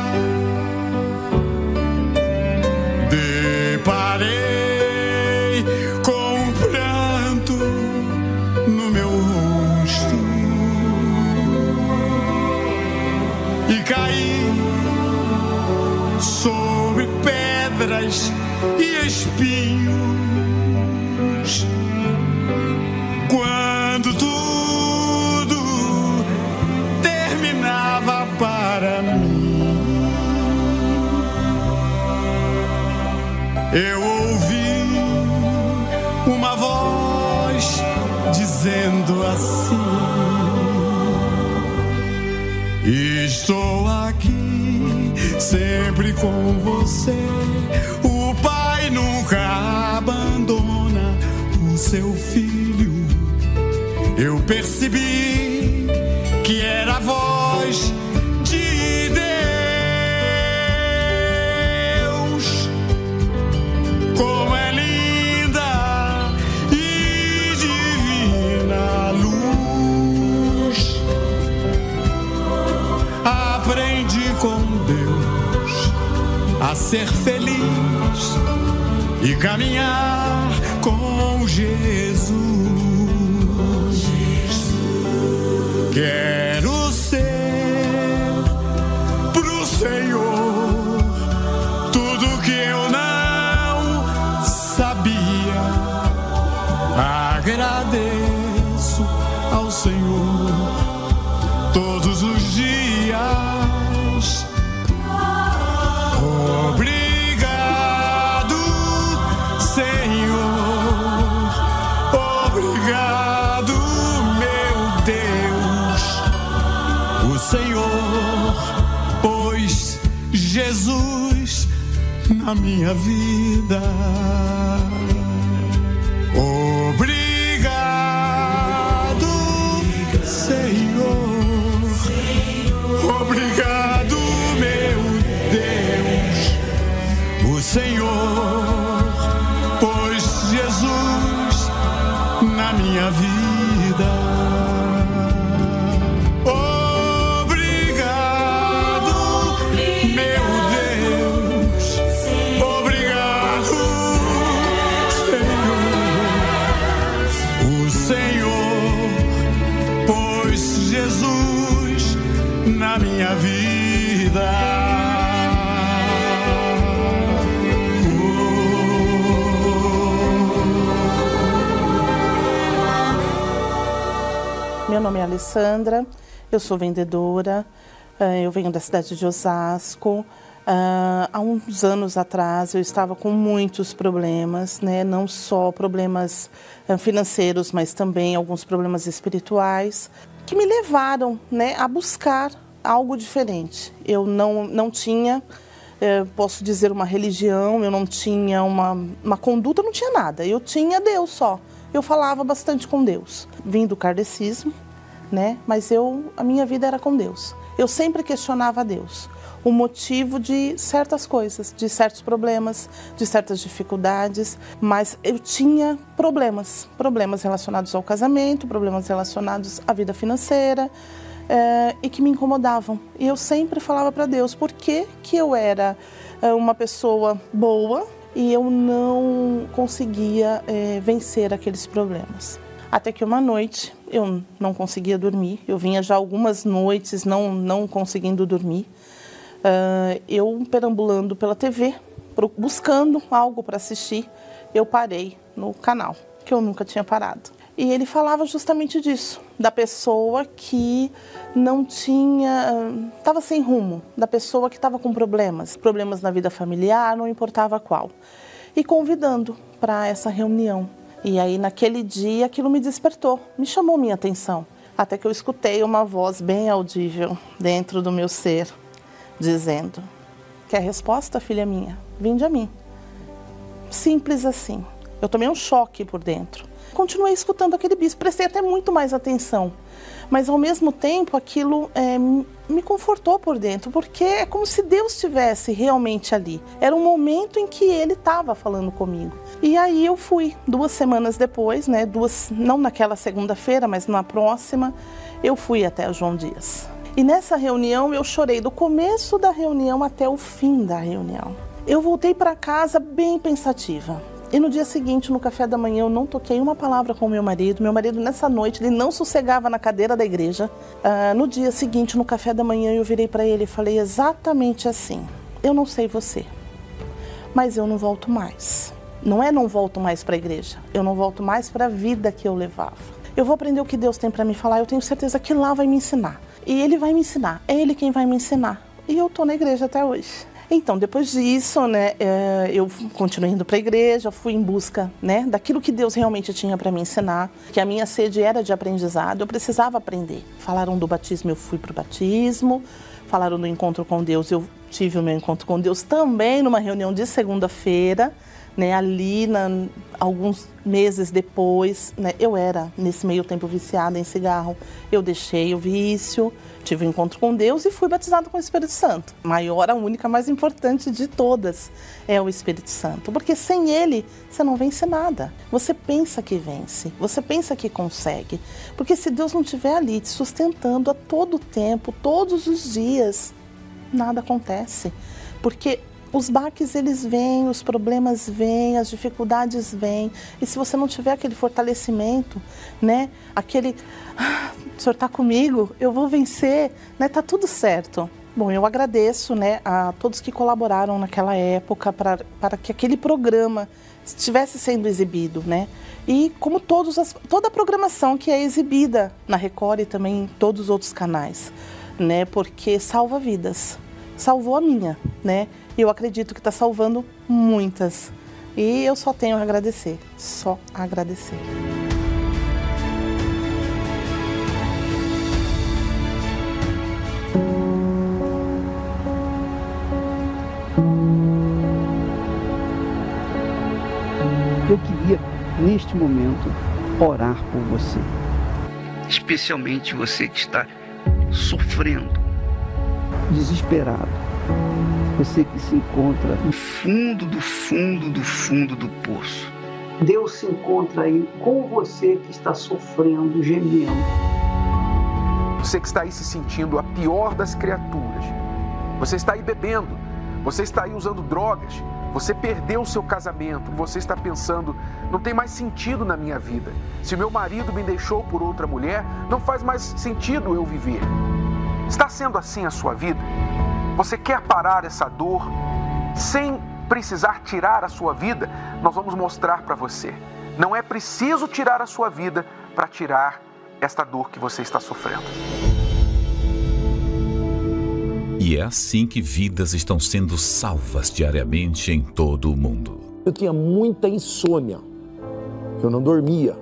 Estou aqui sempre com você. O Pai nunca abandona o seu filho. Eu percebi ser feliz e caminhar com Jesus. Quero na minha vida. Nome é Alessandra, eu sou vendedora, eh, eu venho da cidade de Osasco. Ah, Há uns anos atrás eu estava com muitos problemas, né? não só problemas ah, financeiros, mas também alguns problemas espirituais, que me levaram né, a buscar algo diferente. Eu não, não tinha, eh, posso dizer, uma religião, eu não tinha uma, uma conduta, não tinha nada. Eu tinha Deus só. Eu falava bastante com Deus. Vim do kardecismo, né? Mas eu, a minha vida era com Deus. Eu sempre questionava a Deus o motivo de certas coisas, de certos problemas, de certas dificuldades, mas eu tinha problemas, problemas relacionados ao casamento, problemas relacionados à vida financeira, eh, e que me incomodavam. E eu sempre falava para Deus por que, que eu era eh, uma pessoa boa e eu não conseguia eh, vencer aqueles problemas. Até que uma noite eu não conseguia dormir, eu vinha já algumas noites não, não conseguindo dormir. Ah, eu perambulando pela TV, buscando algo para assistir, eu parei no canal, que eu nunca tinha parado. E ele falava justamente disso, da pessoa que não tinha, estava sem rumo, da pessoa que estava com problemas, problemas na vida familiar, não importava qual. E convidando para essa reunião. E aí naquele dia aquilo me despertou, me chamou minha atenção. Até que eu escutei uma voz bem audível dentro do meu ser, dizendo: Quer resposta, filha minha? Vinde a mim. Simples assim. Eu tomei um choque por dentro. Continuei escutando aquele bispo, prestei até muito mais atenção. Mas ao mesmo tempo aquilo é, me confortou por dentro, porque é como se Deus estivesse realmente ali. Era um momento em que Ele estava falando comigo. E aí eu fui, duas semanas depois, né, duas, não naquela segunda-feira, mas na próxima, eu fui até o João Dias. E nessa reunião eu chorei do começo da reunião até o fim da reunião. Eu voltei para casa bem pensativa. E no dia seguinte, no café da manhã, eu não toquei uma palavra com meu marido. Meu marido, nessa noite, ele não sossegava na cadeira da igreja. Uh, no dia seguinte, no café da manhã, eu virei para ele e falei exatamente assim: Eu não sei você, mas eu não volto mais. Não é não volto mais para a igreja, eu não volto mais para a vida que eu levava. Eu vou aprender o que Deus tem para me falar, eu tenho certeza que lá vai me ensinar. E Ele vai me ensinar, é Ele quem vai me ensinar. E eu estou na igreja até hoje. Então, depois disso, né, é, eu continuei indo para a igreja, fui em busca, né, daquilo que Deus realmente tinha para me ensinar, que a minha sede era de aprendizado, eu precisava aprender. Falaram do batismo, eu fui para o batismo. Falaram do encontro com Deus, eu tive o meu encontro com Deus também numa reunião de segunda-feira né, ali na, alguns meses depois, né, eu era nesse meio tempo viciada em cigarro. Eu deixei o vício, tive um encontro com Deus e fui batizada com o Espírito Santo. Maior, a única, mais importante de todas é o Espírito Santo, porque sem ele você não vence nada. Você pensa que vence, você pensa que consegue, porque se Deus não estiver ali te sustentando a todo tempo, todos os dias, nada acontece, porque os baques eles vêm, os problemas vêm, as dificuldades vêm. E se você não tiver aquele fortalecimento, né, aquele, ah, o senhor está comigo, eu vou vencer, né, tá tudo certo. Bom, eu agradeço, né, a todos que colaboraram naquela época para, que aquele programa estivesse sendo exibido, né? E como todos as, toda a programação que é exibida na Record e também em todos os outros canais, né? Porque salva vidas. Salvou a minha, né? E eu acredito que está salvando muitas. E eu só tenho a agradecer, só agradecer. Eu queria, neste momento, orar por você. Especialmente você que está sofrendo, desesperado você que se encontra no fundo do fundo do fundo do poço. Deus se encontra aí com você que está sofrendo, gemendo. Você que está aí se sentindo a pior das criaturas. Você está aí bebendo. Você está aí usando drogas. Você perdeu o seu casamento. Você está pensando, não tem mais sentido na minha vida. Se meu marido me deixou por outra mulher, não faz mais sentido eu viver. Está sendo assim a sua vida? Você quer parar essa dor sem precisar tirar a sua vida? Nós vamos mostrar para você. Não é preciso tirar a sua vida para tirar esta dor que você está sofrendo. E é assim que vidas estão sendo salvas diariamente em todo o mundo. Eu tinha muita insônia. Eu não dormia.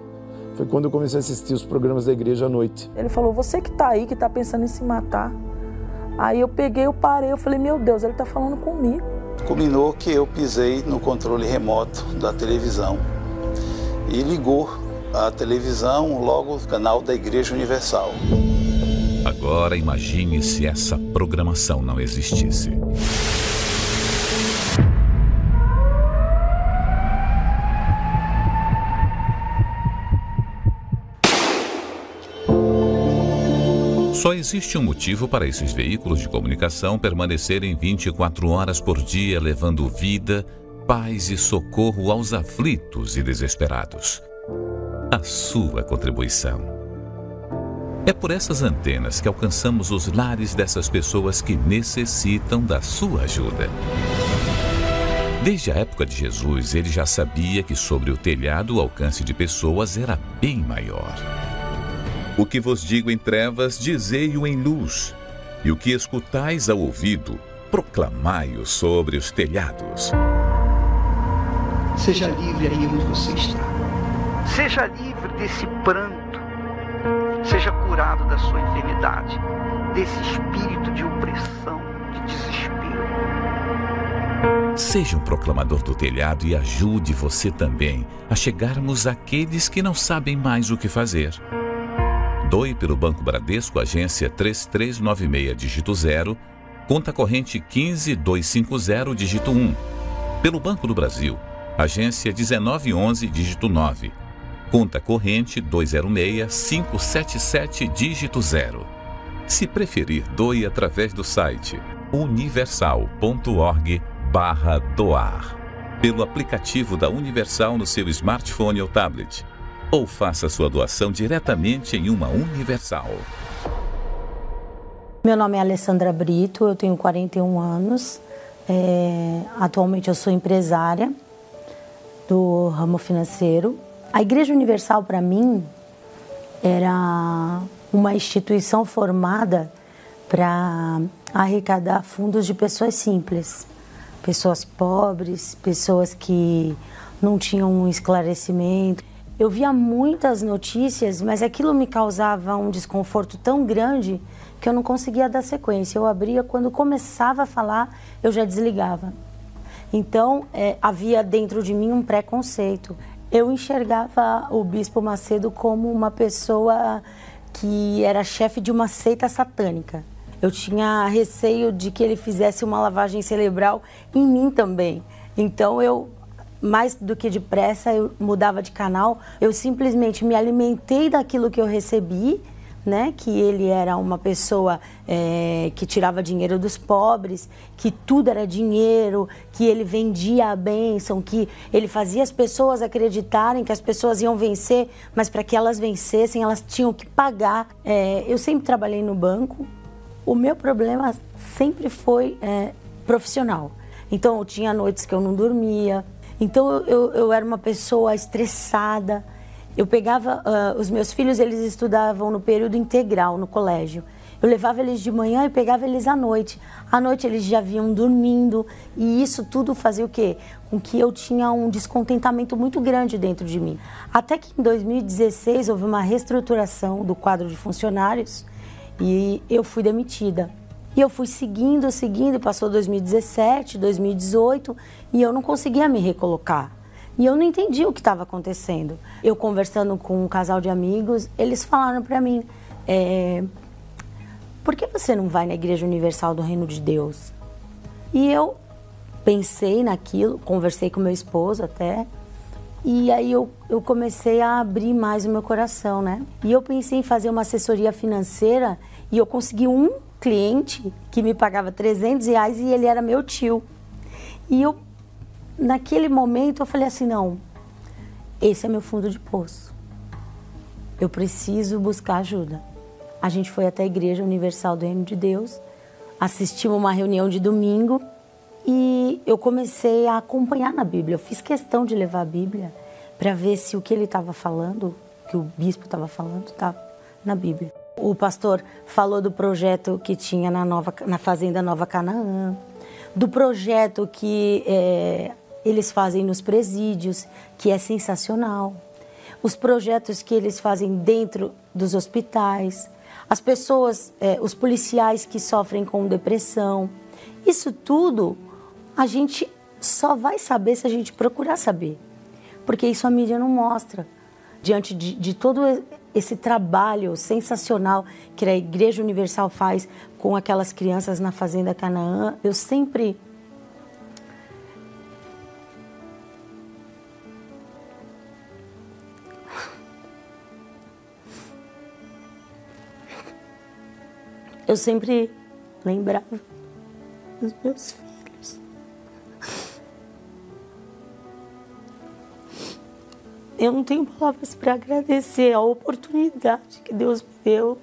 Foi quando eu comecei a assistir os programas da igreja à noite. Ele falou: Você que está aí, que está pensando em se matar, Aí eu peguei, eu parei, eu falei, meu Deus, ele está falando comigo. Combinou que eu pisei no controle remoto da televisão e ligou a televisão logo o canal da Igreja Universal. Agora imagine se essa programação não existisse. Só existe um motivo para esses veículos de comunicação permanecerem 24 horas por dia, levando vida, paz e socorro aos aflitos e desesperados. A sua contribuição. É por essas antenas que alcançamos os lares dessas pessoas que necessitam da sua ajuda. Desde a época de Jesus, ele já sabia que sobre o telhado o alcance de pessoas era bem maior. O que vos digo em trevas, dizei-o em luz, e o que escutais ao ouvido, proclamai-o sobre os telhados. Seja livre aí onde você está. Seja livre desse pranto. Seja curado da sua enfermidade, desse espírito de opressão, de desespero. Seja um proclamador do telhado e ajude você também a chegarmos àqueles que não sabem mais o que fazer. Doe pelo Banco Bradesco, agência 3396, dígito 0, conta corrente 15250, dígito 1. Pelo Banco do Brasil, agência 1911, dígito 9, conta corrente 206 577, dígito 0. Se preferir, doe através do site universal.org/doar, pelo aplicativo da Universal no seu smartphone ou tablet, ou faça sua doação diretamente em uma Universal. Meu nome é Alessandra Brito, eu tenho 41 anos. É, atualmente eu sou empresária do ramo financeiro. A Igreja Universal, para mim, era uma instituição formada para arrecadar fundos de pessoas simples, pessoas pobres, pessoas que não tinham um esclarecimento. Eu via muitas notícias, mas aquilo me causava um desconforto tão grande que eu não conseguia dar sequência. Eu abria, quando começava a falar, eu já desligava. Então, é, havia dentro de mim um preconceito. Eu enxergava o Bispo Macedo como uma pessoa que era chefe de uma seita satânica. Eu tinha receio de que ele fizesse uma lavagem cerebral em mim também. Então eu mais do que depressa eu mudava de canal. Eu simplesmente me alimentei daquilo que eu recebi né, que ele era uma pessoa é, que tirava dinheiro dos pobres, que tudo era dinheiro, que ele vendia a bênção, que ele fazia as pessoas acreditarem que as pessoas iam vencer, mas para que elas vencessem, elas tinham que pagar. É, eu sempre trabalhei no banco, o meu problema sempre foi é, profissional. Então, eu tinha noites que eu não dormia, então eu, eu, era uma pessoa estressada, eu pegava uh, os meus filhos, eles estudavam no período integral no colégio. Eu levava eles de manhã e pegava eles à noite. À noite eles já vinham dormindo e isso tudo fazia o quê? Com que eu tinha um descontentamento muito grande dentro de mim. Até que em 2016 houve uma reestruturação do quadro de funcionários e eu fui demitida. E eu fui seguindo, seguindo, passou 2017, 2018 e eu não conseguia me recolocar. E eu não entendi o que estava acontecendo. Eu conversando com um casal de amigos, eles falaram para mim: é, por que você não vai na Igreja Universal do Reino de Deus? E eu pensei naquilo, conversei com meu esposo até, e aí eu, eu comecei a abrir mais o meu coração, né? E eu pensei em fazer uma assessoria financeira e eu consegui um cliente que me pagava 300 reais e ele era meu tio. E eu naquele momento eu falei assim: não, esse é meu fundo de poço. Eu preciso buscar ajuda. A gente foi até a Igreja Universal do Reino de Deus, assistimos uma reunião de domingo e eu comecei a acompanhar na Bíblia. Eu fiz questão de levar a Bíblia para ver se o que ele estava falando, que o bispo estava falando, estava na Bíblia. O pastor falou do projeto que tinha na, nova, na Fazenda Nova Canaã, do projeto que é, eles fazem nos presídios, que é sensacional. Os projetos que eles fazem dentro dos hospitais, as pessoas, é, os policiais que sofrem com depressão. Isso tudo a gente só vai saber se a gente procurar saber, porque isso a mídia não mostra. Diante de, de todo esse trabalho sensacional que a Igreja Universal faz com aquelas crianças na Fazenda Canaã, eu sempre eu sempre lembrava dos meus filhos. Eu não tenho palavras para agradecer a oportunidade que Deus me deu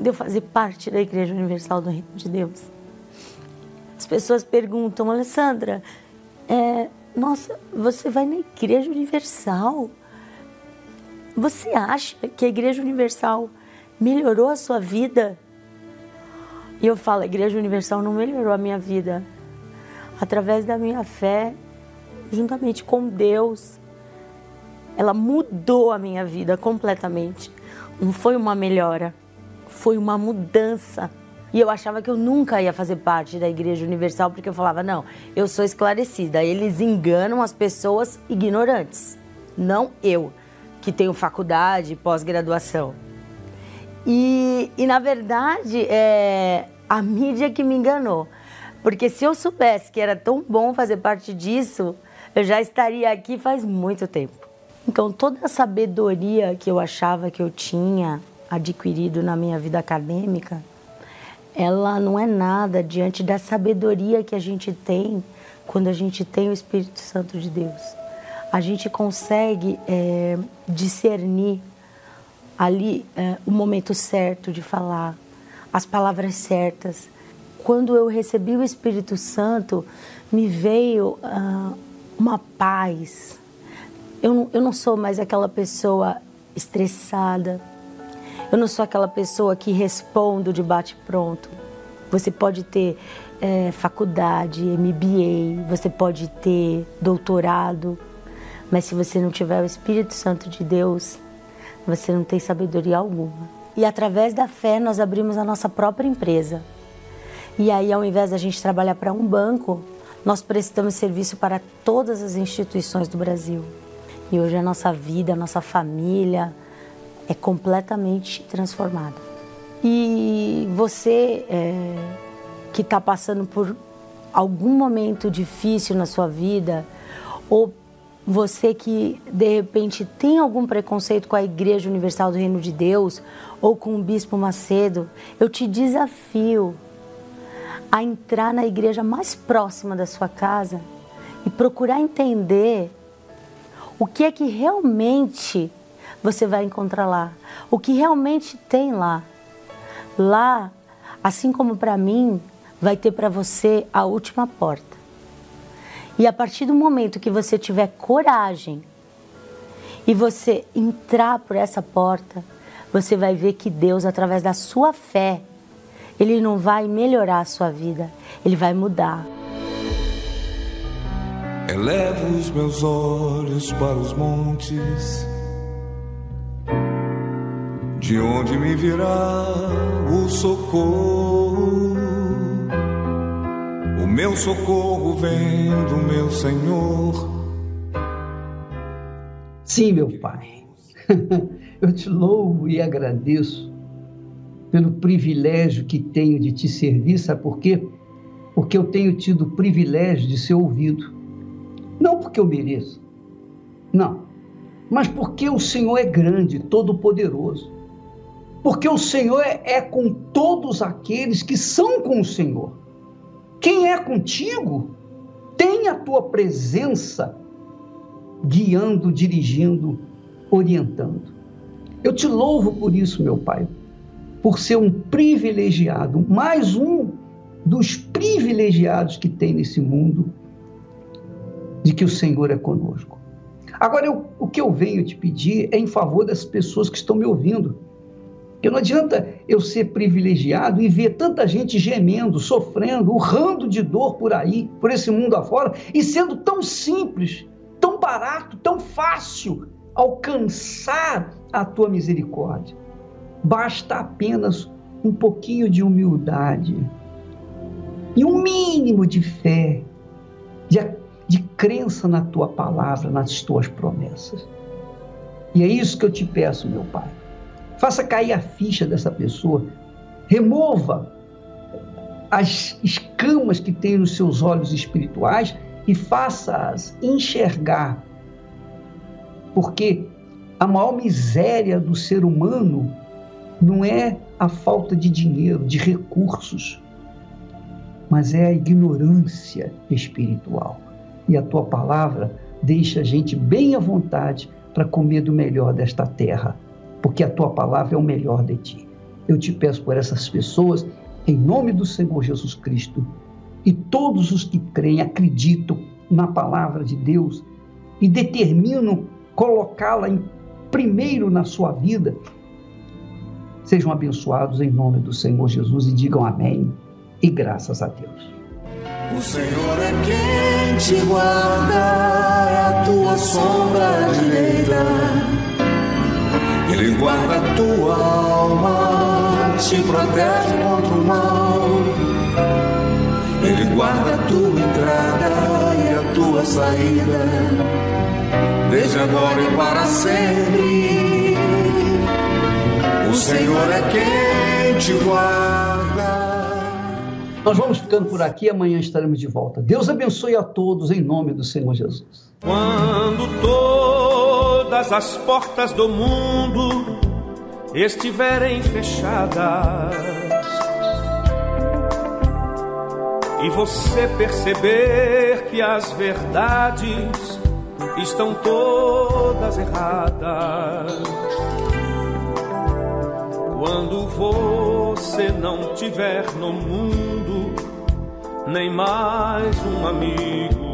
de eu fazer parte da Igreja Universal do Reino de Deus. As pessoas perguntam, Alessandra, é, nossa, você vai na Igreja Universal? Você acha que a Igreja Universal melhorou a sua vida? E eu falo, a Igreja Universal não melhorou a minha vida. Através da minha fé, juntamente com Deus, ela mudou a minha vida completamente. Não foi uma melhora, foi uma mudança. E eu achava que eu nunca ia fazer parte da Igreja Universal, porque eu falava, não, eu sou esclarecida. Eles enganam as pessoas ignorantes, não eu, que tenho faculdade, pós-graduação. E, e na verdade, é a mídia que me enganou. Porque se eu soubesse que era tão bom fazer parte disso, eu já estaria aqui faz muito tempo. Então, toda a sabedoria que eu achava que eu tinha, adquirido na minha vida acadêmica, ela não é nada diante da sabedoria que a gente tem quando a gente tem o Espírito Santo de Deus. A gente consegue é, discernir ali é, o momento certo de falar, as palavras certas. Quando eu recebi o Espírito Santo, me veio uh, uma paz. Eu, eu não sou mais aquela pessoa estressada. Eu não sou aquela pessoa que respondo de bate-pronto. Você pode ter é, faculdade, MBA, você pode ter doutorado, mas se você não tiver o Espírito Santo de Deus, você não tem sabedoria alguma. E através da fé nós abrimos a nossa própria empresa. E aí, ao invés da gente trabalhar para um banco, nós prestamos serviço para todas as instituições do Brasil. E hoje a nossa vida, a nossa família é completamente transformada. E você é, que está passando por algum momento difícil na sua vida, ou você que de repente tem algum preconceito com a Igreja Universal do Reino de Deus ou com o Bispo Macedo, eu te desafio a entrar na igreja mais próxima da sua casa e procurar entender o que é que realmente você vai encontrar lá, o que realmente tem lá. Lá, assim como para mim, vai ter para você a última porta. E a partir do momento que você tiver coragem e você entrar por essa porta, você vai ver que Deus, através da sua fé, ele não vai melhorar a sua vida, ele vai mudar. Elevo os meus olhos para os montes, de onde me virá o socorro. O meu socorro vem do meu Senhor. Sim, meu Pai, eu te louvo e agradeço pelo privilégio que tenho de te servir, sabe por quê? Porque eu tenho tido o privilégio de ser ouvido. Não porque eu mereço, não, mas porque o Senhor é grande, todo-poderoso. Porque o Senhor é, é com todos aqueles que são com o Senhor. Quem é contigo tem a tua presença guiando, dirigindo, orientando. Eu te louvo por isso, meu Pai, por ser um privilegiado, mais um dos privilegiados que tem nesse mundo, de que o Senhor é conosco. Agora, eu, o que eu venho te pedir é em favor das pessoas que estão me ouvindo. Porque não adianta eu ser privilegiado e ver tanta gente gemendo, sofrendo, urrando de dor por aí, por esse mundo afora, e sendo tão simples, tão barato, tão fácil alcançar a tua misericórdia. Basta apenas um pouquinho de humildade e um mínimo de fé, de, de crença na tua palavra, nas tuas promessas. E é isso que eu te peço, meu Pai. Faça cair a ficha dessa pessoa, remova as escamas que tem nos seus olhos espirituais e faça-as enxergar. Porque a maior miséria do ser humano não é a falta de dinheiro, de recursos, mas é a ignorância espiritual. E a tua palavra deixa a gente bem à vontade para comer do melhor desta terra, porque a tua palavra é o melhor de ti. Eu te peço por essas pessoas, em nome do Senhor Jesus Cristo, e todos os que creem, acreditam na palavra de Deus e determinam colocá-la em primeiro na sua vida, Sejam abençoados em nome do Senhor Jesus e digam amém e graças a Deus. O Senhor é quem te guarda, a tua sombra direita. Ele guarda a tua alma, te protege contra o mal. Ele guarda a tua entrada e a tua saída, desde agora e para sempre. O Senhor é quem te guarda. Nós vamos ficando por aqui, amanhã estaremos de volta. Deus abençoe a todos em nome do Senhor Jesus. Quando todas as portas do mundo estiverem fechadas e você perceber que as verdades estão todas erradas. Quando você não tiver no mundo nem mais um amigo.